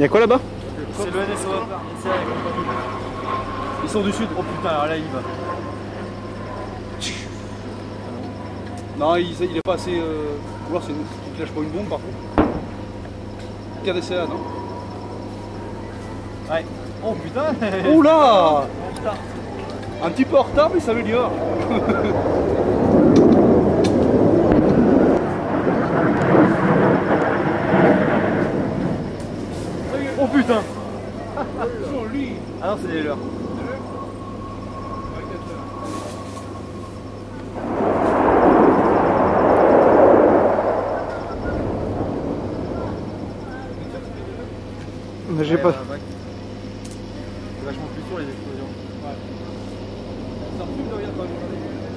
Il y a quoi là-bas? C'est le NSO. Ils sont du sud. Oh putain, alors là il va. Non, il, il est pas assez. Euh... Ou alors c'est une... il lâche pas une bombe par contre. KDCA, non? Ouais. Oh putain Oula. Un petit peu en retard, mais ça s'améliore. Oh putain lui Ah non, c'est des leurs. Mais J'ai pas. C'est vachement plus sûr les explosions. Ça